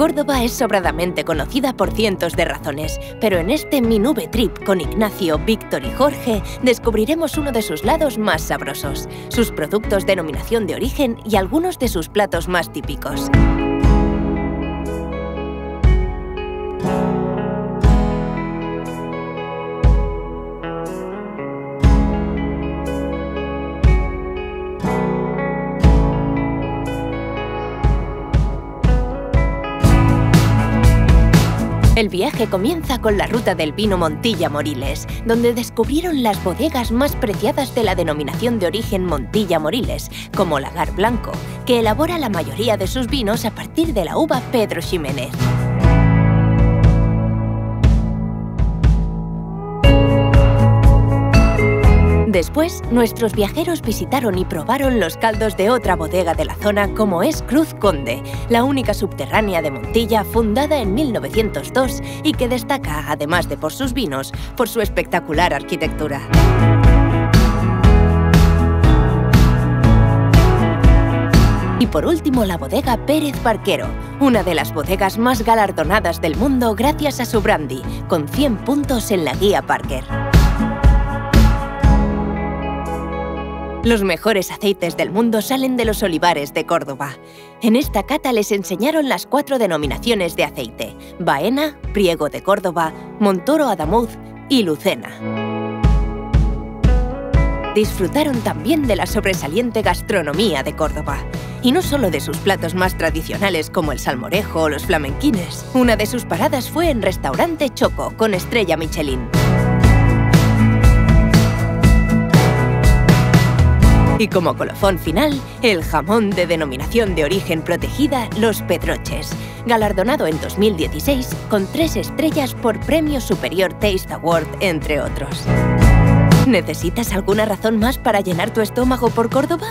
Córdoba es sobradamente conocida por cientos de razones, pero en este Minube Trip con Ignacio, Víctor y Jorge descubriremos uno de sus lados más sabrosos, sus productos denominación de origen y algunos de sus platos más típicos. El viaje comienza con la ruta del vino Montilla Moriles, donde descubrieron las bodegas más preciadas de la denominación de origen Montilla Moriles, como Lagar Blanco, que elabora la mayoría de sus vinos a partir de la uva Pedro Ximénez. Después, nuestros viajeros visitaron y probaron los caldos de otra bodega de la zona como es Cruz Conde, la única subterránea de Montilla fundada en 1902 y que destaca, además de por sus vinos, por su espectacular arquitectura. Y por último, la bodega Pérez Barquero, una de las bodegas más galardonadas del mundo gracias a su brandy, con 100 puntos en la guía Parker. Los mejores aceites del mundo salen de los olivares de Córdoba. En esta cata les enseñaron las cuatro denominaciones de aceite, Baena, Priego de Córdoba, Montoro Adamuz y Lucena. Disfrutaron también de la sobresaliente gastronomía de Córdoba. Y no solo de sus platos más tradicionales como el salmorejo o los flamenquines. Una de sus paradas fue en Restaurante Choco, con estrella Michelin. Y como colofón final, el jamón de denominación de origen protegida Los Pedroches, galardonado en 2016 con tres estrellas por Premio Superior Taste Award, entre otros. ¿Necesitas alguna razón más para llenar tu estómago por Córdoba?